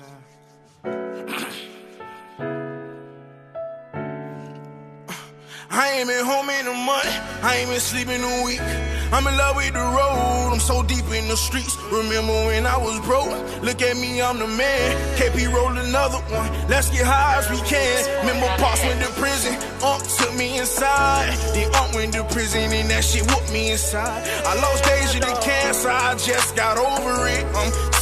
I ain't been home in a month, I ain't been sleeping a week. I'm in love with the road, I'm so deep in the streets. Remember when I was broke? Look at me, I'm the man. KP roll another one, let's get high as we can. Remember, Pops went to prison, Unc took me inside. The Unc went to prison, and that shit whooped me inside. I lost days to the cancer, I just got over it. I'm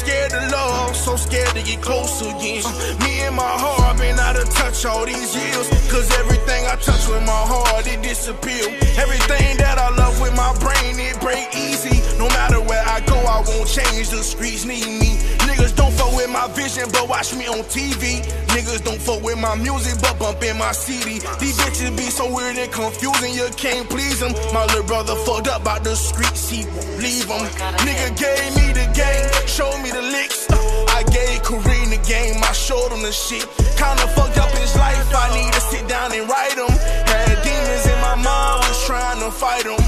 so scared to get close again. me and my heart been out of touch all these years. Cause everything I touch with my heart, it disappear. Everything that I love with my brain, it break easy. No matter where I go, I won't change. The streets need me. Niggas don't fuck with my vision, but watch me on TV. Niggas don't fuck with my music, but bump in my CD. These bitches be so weird and confusing, you can't please them. My little brother fucked up by the streets, he won't leave them. Nigga gave me showed him the shit. Kinda fucked up his life, I need to sit down and write him. Had demons in my mind, was trying to fight him.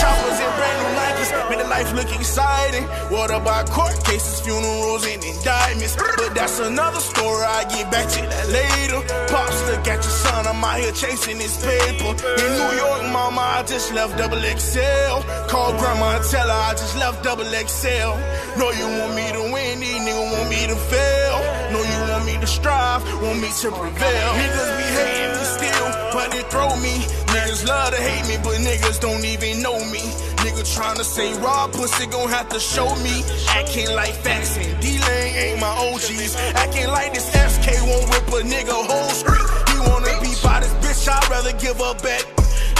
Choppers and brand new Nikes, made the life look exciting. What about court cases, funerals, and indictments? But that's another story, I get back to that later. Pops, look at your son, I'm out here chasing his paper. In New York, mama, I just left double XL. Call grandma and tell her I just left double XL. Know you want me to win, these niggas want me to fail. Strive, want me to prevail. Niggas be hating me still, but they throw me. Niggas love to hate me, but niggas don't even know me. Nigga tryna say raw pussy gon' have to show me. Acting like facts and D-Lane ain't my OGs. Acting like this SK won't rip a nigga whole street. He wanna beef by this bitch, I'd rather give her back.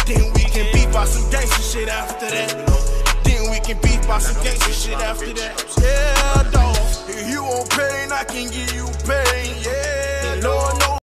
Then we can beef by some gangster shit after that. Then we can beef by some gangster shit after that. Yeah. If you want pain, I can give you pain. Yeah.